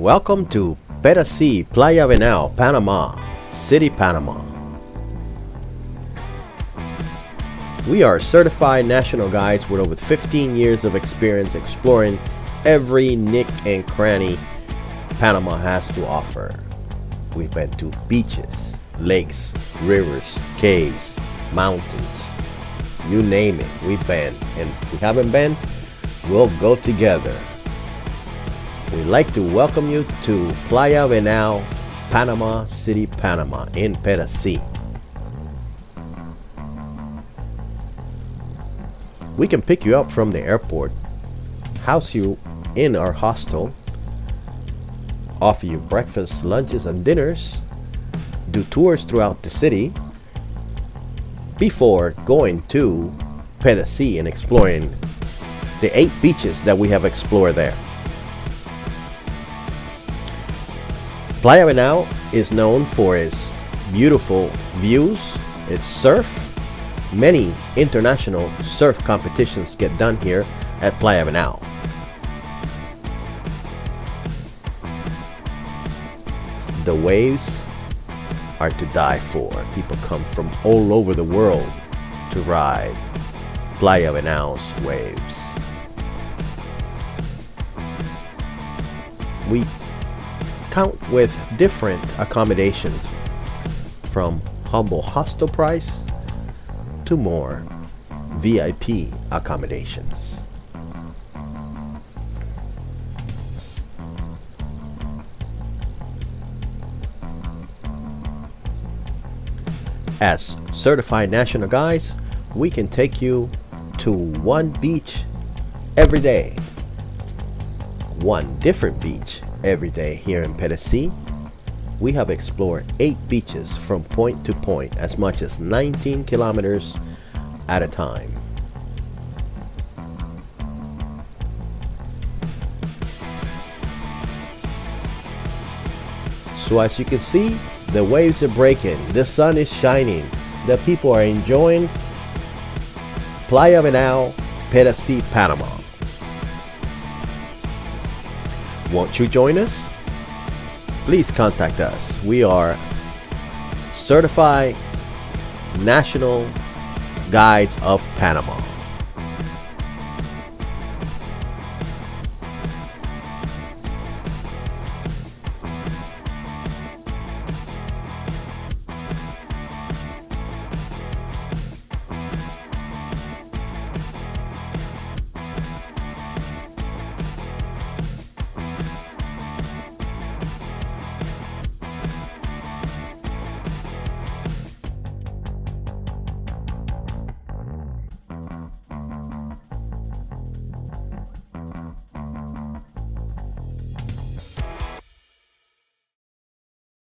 Welcome to Pedasí, Playa Venao, Panama, City, Panama. We are certified national guides with over 15 years of experience exploring every nick and cranny Panama has to offer. We've been to beaches, lakes, rivers, caves, mountains, you name it, we've been. And if we haven't been, we'll go together. We'd like to welcome you to Playa Venao, Panama City, Panama, in Pedasí. We can pick you up from the airport, house you in our hostel, offer you breakfast, lunches, and dinners, do tours throughout the city before going to Pedasí and exploring the eight beaches that we have explored there. Playa Venao is known for its beautiful views, its surf. Many international surf competitions get done here at Playa Venao. The waves are to die for. People come from all over the world to ride Playa Venao's waves. We count with different accommodations from humble hostel price to more VIP accommodations. As certified national guides, we can take you to one beach every day. One different beach every day here in Pedasí. We have explored eight beaches from point to point as much as 19 kilometers at a time. So as you can see, the waves are breaking, the sun is shining, the people are enjoying Playa Venao, Pedasí, Panama. Won't you join us? Please contact us. We are certified national guides of Panama.